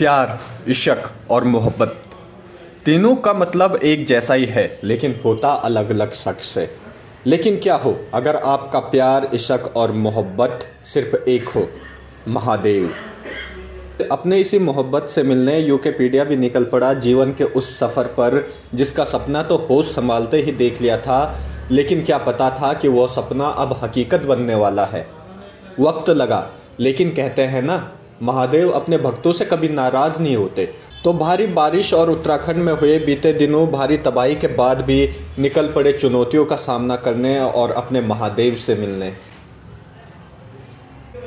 प्यार, इशक और मोहब्बत। तीनों का मतलब एक जैसा ही है, लेकिन होता अलग अलग शख्स से। लेकिन क्या हो, अगर आपका प्यार, इशक और मोहब्बत सिर्फ़ एक हो? महादेव। अपने इसी मोहब्बत से मिलने यूकेपीडिया भी निकल पड़ा जीवन के उस सफ़र पर, जिसका सपना तो होश संभालते ही देख लिया था, लेकिन क्या पता था कि वो सपना अब हकीकत बनने वाला है। वक्त लगा, लेकिन कहते हैं ना महादेव अपने भक्तों से कभी नाराज़ नहीं होते। तो भारी बारिश और उत्तराखंड में हुए बीते दिनों भारी तबाही के बाद भी निकल पड़े चुनौतियों का सामना करने और अपने महादेव से मिलने।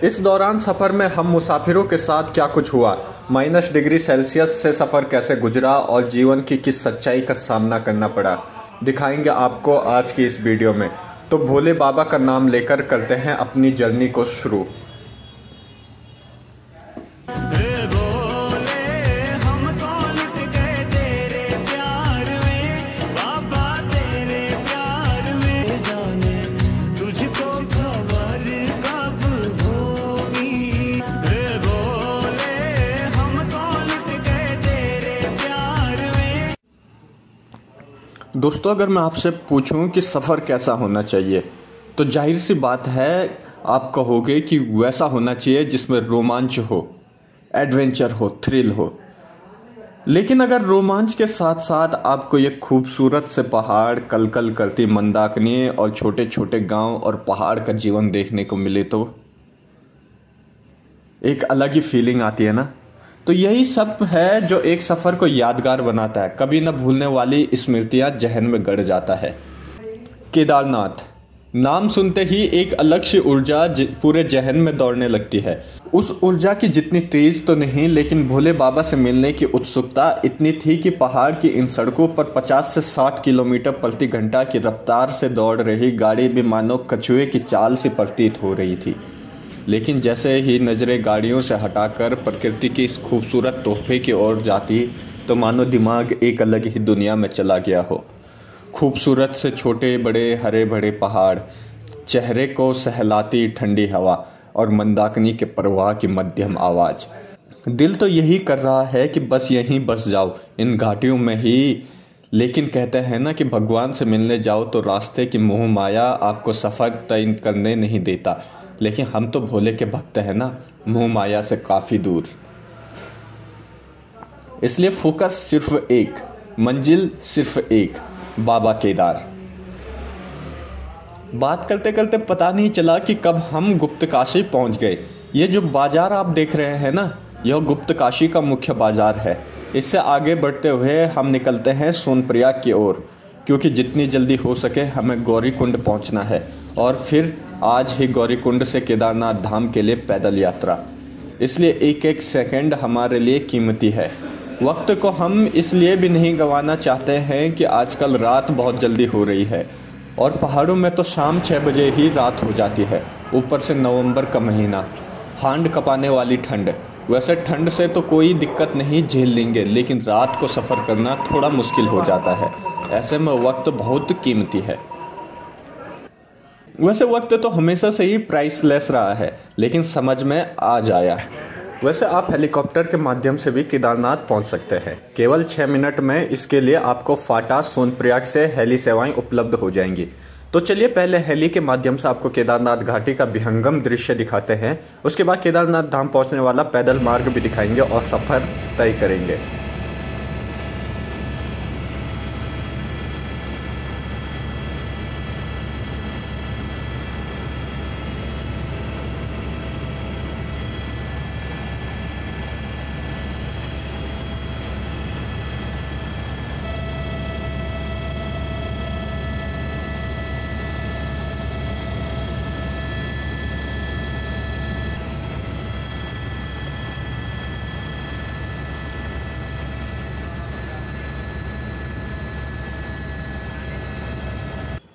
इस दौरान सफ़र में हम मुसाफिरों के साथ क्या कुछ हुआ? माइनस डिग्री सेल्सियस से सफ़र कैसे गुजरा और जीवन की किस सच्चाई का सामना करना पड़ा? दिखाएँगे आपको आज की इस वीडियो में। तो भोले बाबा का नाम लेकर करते हैं अपनी जर्नी को शुरू। दोस्तों, अगर मैं आपसे पूछूँ कि सफ़र कैसा होना चाहिए तो ज़ाहिर सी बात है, आप कहोगे कि वैसा होना चाहिए जिसमें रोमांच हो, एडवेंचर हो, थ्रिल हो। लेकिन अगर रोमांच के साथ साथ आपको ये खूबसूरत से पहाड़ कल कल करती मंदाकनी और छोटे छोटे गाँव और पहाड़ का जीवन देखने को मिले तो? एक अलग ही फीलिंग आती है ना? तो यही सब है जो एक सफ़र को यादगार बनाता है। कभी न भूलने वाली स्मृतियाँ जहन में गढ़ जाता है। केदारनाथ, नाम सुनते ही एक अलग सी ऊर्जा पूरे जहन में दौड़ने लगती है। उस ऊर्जा की जितनी तेज तो नहीं, लेकिन भोले बाबा से मिलने की उत्सुकता इतनी थी कि पहाड़ की इन सड़कों पर 50 से 60 किलोमीटर प्रति घंटा की रफ्तार से दौड़ रही गाड़ी भी मानो कछुए की चाल से प्रतीत हो रही थी। लेकिन जैसे ही नज़रें गाड़ियों से हटाकर प्रकृति की इस खूबसूरत तोहफे की ओर जाती तो मानो दिमाग एक अलग ही दुनिया में चला गया हो। खूबसूरत से छोटे बड़े हरे भरे पहाड़, चेहरे को सहलाती ठंडी हवा और मंदाकिनी के प्रवाह की मध्यम आवाज़। दिल तो यही कर रहा है कि बस यहीं बस जाओ, इन घाटियों में ही। लेकिन कहते हैं ना कि भगवान से मिलने जाओ तो रास्ते की मोह माया आपको सफ़र तय करने नहीं देता। लेकिन हम तो भोले के भक्त हैं ना, मुँह माया से काफ़ी दूर। इसलिए फोकस सिर्फ़ एक, मंजिल सिर्फ़ एक, बाबा केदार। बात करते करते पता नहीं चला कि कब हम गुप्त काशी पहुँच गए। ये जो बाज़ार आप देख रहे हैं ना, यह गुप्त काशी का मुख्य बाज़ार है। इससे आगे बढ़ते हुए हम निकलते हैं सोनप्रयाग की ओर, क्योंकि जितनी जल्दी हो सके हमें गौरी कुंड पहुँचना है। और फिर आज ही गौरीकुंड से केदारनाथ धाम के लिए पैदल यात्रा। इसलिए एक एक सेकंड हमारे लिए कीमती है। वक्त को हम इसलिए भी नहीं गंवाना चाहते हैं कि आजकल रात बहुत जल्दी हो रही है और पहाड़ों में तो शाम छः बजे ही रात हो जाती है, ऊपर से नवंबर का महीना। हांड कपाने वाली ठंड। वैसे ठंड से तो कोई दिक्कत नहीं झेल लेंगे, लेकिन रात को सफ़र करना थोड़ा मुश्किल हो जाता है। ऐसे में वक्त बहुत कीमती है। वैसे वक्त तो हमेशा से ही प्राइसलेस रहा है, लेकिन समझ में आ जाया वैसे आप हेलीकॉप्टर के माध्यम से भी केदारनाथ पहुँच सकते हैं। केवल छः मिनट में इसके लिए आपको फाटा, सोनप्रयाग से हेली सेवाएँ उपलब्ध हो जाएँगी। तो चलिए पहले हेली के माध्यम से आपको केदारनाथ घाटी का विहंगम दृश्य दिखाते हैं। उसके बाद केदारनाथ धाम पहुँचने वाला पैदल मार्ग भी दिखाएँगे और सफ़र तय करेंगे।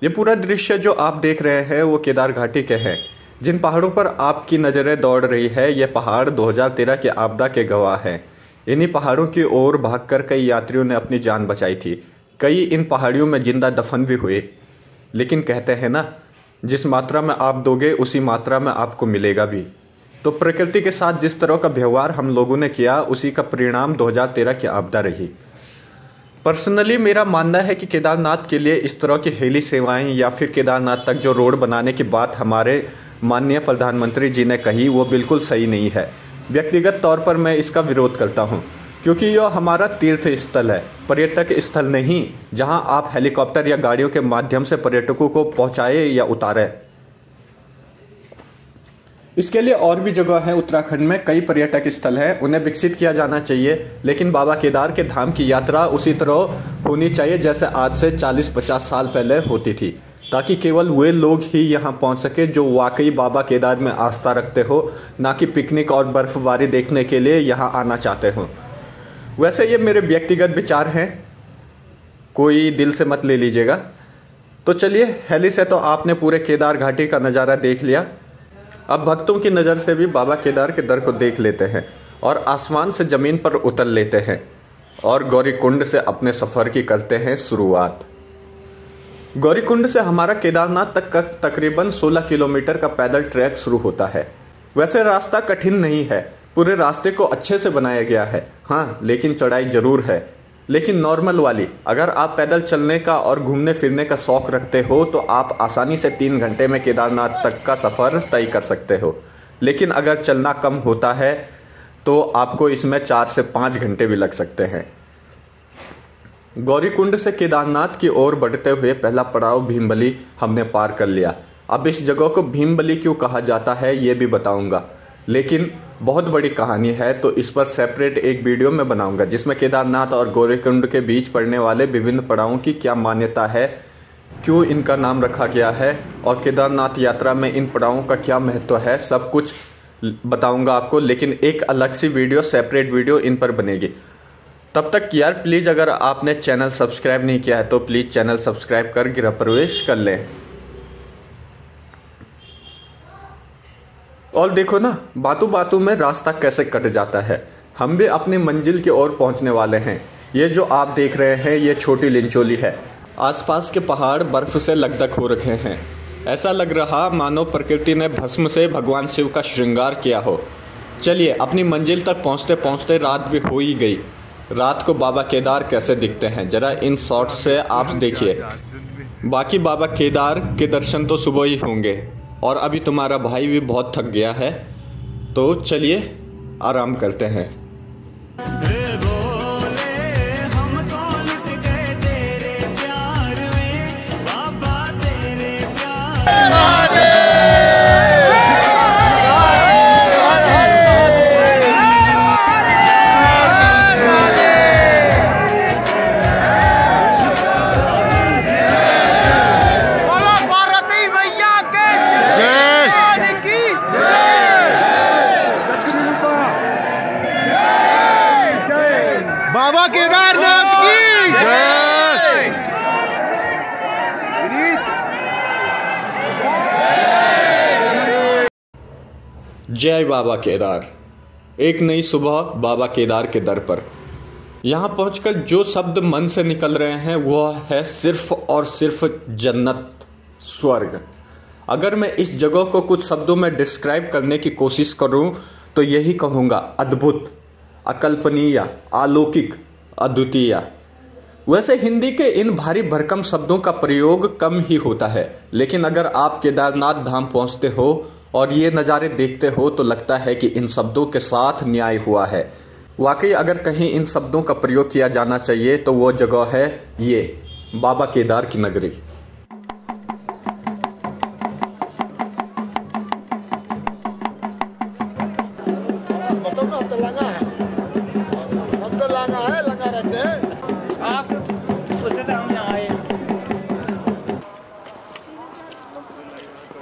ये पूरा दृश्य जो आप देख रहे हैं, वो केदार घाटी के हैं। जिन पहाड़ों पर आपकी नज़रें दौड़ रही है, ये पहाड़ 2013 के आपदा के गवाह हैं। इन्हीं पहाड़ों की ओर भागकर कई यात्रियों ने अपनी जान बचाई थी। कई इन पहाड़ियों में ज़िंदा दफन भी हुए। लेकिन कहते हैं ना, जिस मात्रा में आप दोगे, उसी मात्रा में आपको मिलेगा भी। तो प्रकृति के साथ जिस तरह का व्यवहार हम लोगों ने किया, उसी का परिणाम 2013 की आपदा रही। पर्सनली मेरा मानना है कि केदारनाथ के लिए इस तरह की हेली सेवाएँ या फिर केदारनाथ तक जो रोड बनाने की बात हमारे माननीय प्रधानमंत्री जी ने कही, वो बिल्कुल सही नहीं है। व्यक्तिगत तौर पर मैं इसका विरोध करता हूँ, क्योंकि यह हमारा तीर्थ स्थल है, पर्यटक स्थल नहीं, जहाँ आप हेलीकॉप्टर या गाड़ियों के माध्यम से पर्यटकों को पहुँचाए या उतारे। इसके लिए और भी जगह है उत्तराखंड में, कई पर्यटक स्थल हैं, उन्हें विकसित किया जाना चाहिए, लेकिन बाबा केदार के धाम की यात्रा उसी तरह होनी चाहिए जैसे आज से 40-50 साल पहले होती थी, ताकि केवल वे लोग ही यहाँ पहुँच सके जो वाकई बाबा केदार में आस्था रखते हो, ना कि पिकनिक और बर्फबारी देखने के लिए यहाँ आना चाहते हो। वैसे ये मेरे व्यक्तिगत विचार हैं, कोई दिल से मत ले लीजिएगा। तो चलिए, हेली से तो आपने पूरे केदार घाटी का नज़ारा देख लिया। अब भक्तों की नज़र से भी बाबा केदार के दर को देख लेते हैं और आसमान से ज़मीन पर उतर लेते हैं और गौरीकुंड से अपने सफ़र की करते हैं शुरुआत। गौरीकुंड से हमारा केदारनाथ तक का तकरीबन 16 किलोमीटर का पैदल ट्रैक शुरू होता है। वैसे रास्ता कठिन नहीं है, पूरे रास्ते को अच्छे से बनाया गया है। हाँ लेकिन चढ़ाई ज़रूर है। लेकिन नॉर्मल वाली, अगर आप पैदल चलने का और घूमने फिरने का शौक रखते हो तो आप आसानी से तीन घंटे में केदारनाथ तक का सफ़र तय कर सकते हो। लेकिन अगर चलना कम होता है तो आपको इसमें चार से पाँच घंटे भी लग सकते हैं। गौरीकुंड से केदारनाथ की ओर बढ़ते हुए पहला पड़ाव भीमबली हमने पार कर लिया। अब इस जगह को भीमबली क्यों कहा जाता है, ये भी बताऊँगा। लेकिन बहुत बड़ी कहानी है तो इस पर सेपरेट एक वीडियो में बनाऊँगा, जिसमें केदारनाथ और गोरेकुंड के बीच पड़ने वाले विभिन्न पड़ावों की क्या मान्यता है, क्यों इनका नाम रखा गया है, और केदारनाथ यात्रा में इन पड़ावों का क्या महत्व है, सब कुछ बताऊँगा आपको, लेकिन एक अलग सी वीडियो सेपरेट वीडियो इन पर बनेगी। तब तक यार प्लीज़ अगर आपने चैनल सब्सक्राइब नहीं किया है तो प्लीज़ चैनल सब्सक्राइब कर गृह प्रवेश कर लें। और देखो ना, बातों बातों में रास्ता कैसे कट जाता है। हम भी अपनी मंजिल की ओर पहुँचने वाले हैं। ये जो आप देख रहे हैं, ये छोटी लिंचोली है। आसपास के पहाड़ बर्फ़ से लगदक हो रखे हैं। ऐसा लग रहा मानो प्रकृति ने भस्म से भगवान शिव का श्रृंगार किया हो। चलिए, अपनी मंजिल तक पहुँचते पहुँचते रात भी हो ही गई। रात को बाबा केदार कैसे दिखते हैं? जरा इन शॉर्ट से आप देखिए। बाकी बाबा केदार के दर्शन तो सुबह ही होंगे। और अभी तुम्हारा भाई भी बहुत थक गया है तो चलिए आराम करते हैं। बाबा केदारनाथ की जय। बाबा केदार। एक नई सुबह बाबा केदार के दर पर। यहाँ पहुंचकर जो शब्द मन से निकल रहे हैं, वह है सिर्फ़ और सिर्फ़ जन्नत, स्वर्ग। अगर मैं इस जगह को कुछ शब्दों में डिस्क्राइब करने की कोशिश करूँ तो यही कहूँगा, अद्भुत। अकल्पनीय, अलौकिक, अद्वितीय। वैसे हिंदी के इन भारी भरकम शब्दों का प्रयोग कम ही होता है, लेकिन अगर आप केदारनाथ धाम पहुँचते हो और ये नज़ारे देखते हो तो लगता है कि इन शब्दों के साथ न्याय हुआ है। वाकई अगर कहीं इन शब्दों का प्रयोग किया जाना चाहिए तो वो जगह है ये, बाबा केदार की नगरी।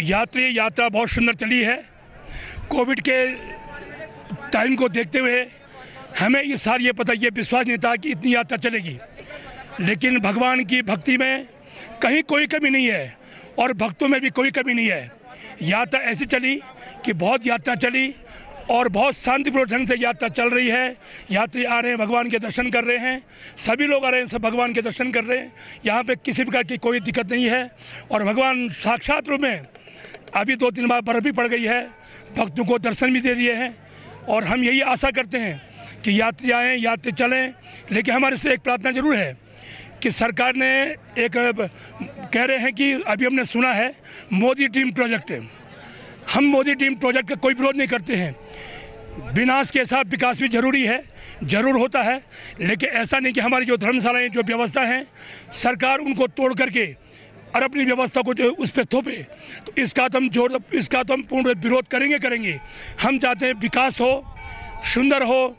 यात्री यात्रा बहुत सुंदर चली है। कोविड के टाइम को देखते हुए हमें ये सार ये पता, ये विश्वास नहीं था कि इतनी यात्रा चलेगी। लेकिन भगवान की भक्ति में कहीं कोई कमी नहीं है और भक्तों में भी कोई कमी नहीं है। यात्रा ऐसी चली कि बहुत यात्रा चली और बहुत शांतिपूर्ण ढंग से यात्रा चल रही है। यात्री आ रहे हैं, भगवान के दर्शन कर रहे हैं। सभी लोग आ रहे हैं, सब भगवान के दर्शन कर रहे हैं। यहाँ पे किसी प्रकार की कोई दिक्कत नहीं है। और भगवान साक्षात रूप में अभी दो तीन बार बर्फ़ भी पड़ गई है। भक्तों को दर्शन भी दे दिए हैं। और हम यही आशा करते हैं कि यात्री आएँ, यात्री चलें। लेकिन हमारे से एक प्रार्थना ज़रूर है कि सरकार ने एक कह रहे हैं कि अभी हमने सुना है, मोदी टीम प्रोजेक्ट। हम मोदी टीम प्रोजेक्ट का कोई विरोध नहीं करते हैं। विनाश के साथ विकास भी ज़रूरी है, ज़रूर होता है, लेकिन ऐसा नहीं कि हमारी जो धर्मशालाएँ, जो व्यवस्था हैं, सरकार उनको तोड़ करके और अपनी व्यवस्था को जो उस पर थोपे। तो इसका तो हम ज़ोर, इसका तो हम पूर्ण विरोध करेंगे करेंगे। हम चाहते हैं विकास हो, सुंदर हो